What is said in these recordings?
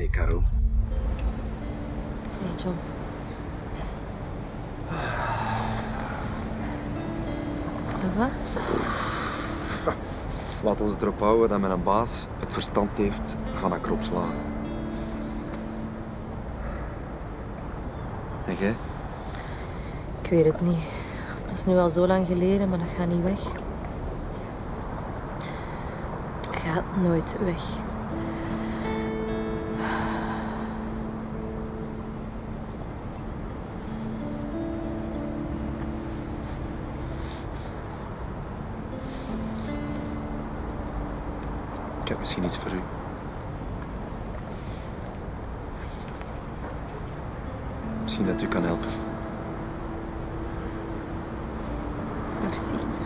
Hey, Caro. Hey, John. Ça va? Laat ons erop houden dat mijn baas het verstand heeft van een kropslagen. En jij? Ik weet het niet. Het is nu al zo lang geleden, maar dat gaat niet weg. Gaat nooit weg. Heb misschien iets voor u. Misschien dat u kan helpen. Merci.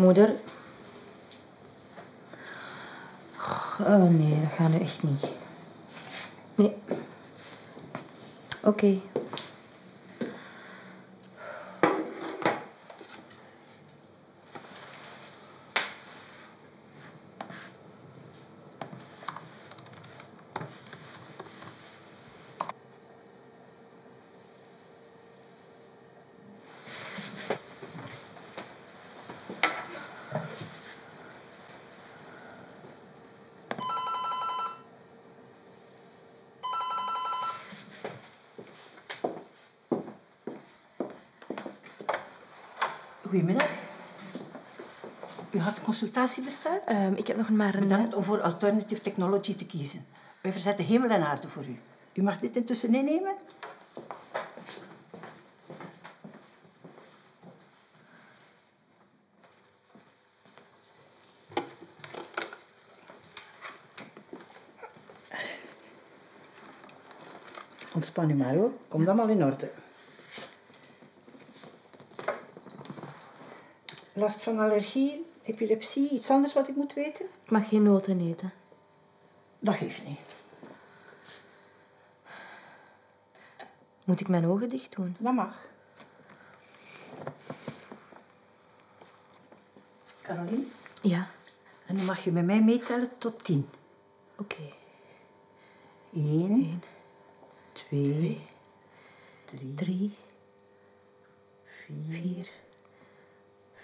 Moeder. Oh nee, dat gaat nu echt niet. Nee. Oké. Goedemiddag. U had een consultatie besteld? Ehm, ik heb nog maar een... Bedankt om voor Alternative Technology te kiezen. Wij verzetten hemel en aarde voor u. U mag dit intussen innemen. Ontspan u maar hoor. Komt allemaal in orde. Last van allergie, epilepsie, iets anders wat ik moet weten? Ik mag geen noten eten. Dat geeft niet. Moet ik mijn ogen dicht doen? Dat mag. Caroline, Ja. en nu mag je met mij meetellen tot tien. Oké. Eén, twee, drie, Drie, vier,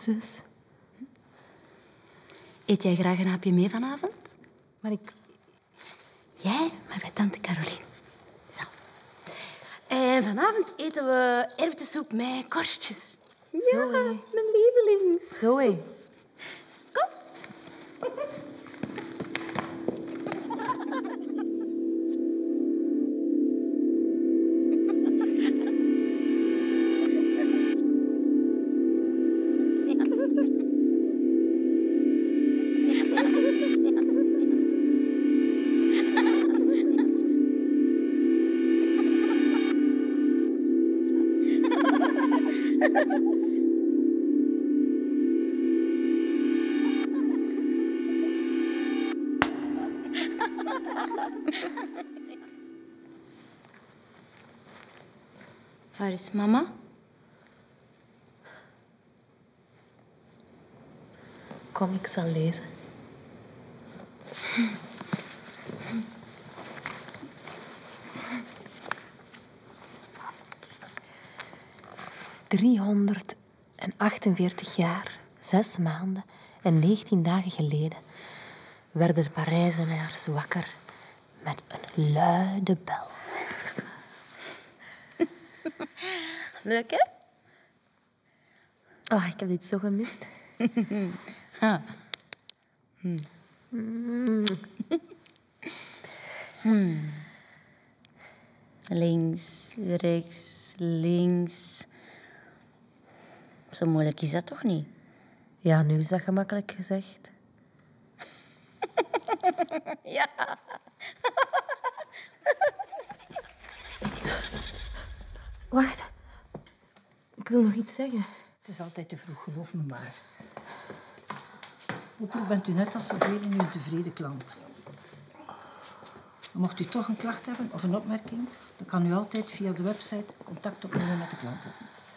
Zus. Eet jij graag een hapje mee vanavond? Maar ik... Jij, maar bij tante Caroline. Zo. En vanavond eten we erwtensoep met korstjes. Hé. mijn lievelings. Zo, Waar is mama? Kom, ik zal lezen. ...348 jaar, zes maanden en 19 dagen geleden... ...werden de Parijzenaars wakker met een luide bel. Leuk, hè? Oh, ik heb dit zo gemist. Links, rechts, links. Zo moeilijk is dat toch niet? Ja, nu is dat gemakkelijk gezegd. Ja. Wacht. Ik wil nog iets zeggen. Het is altijd te vroeg, geloof me maar. Hopelijk bent u net als zoveel nu een tevreden klant. Mocht u toch een klacht hebben of een opmerking, dan kan u altijd via de website contact opnemen met de klantendienst.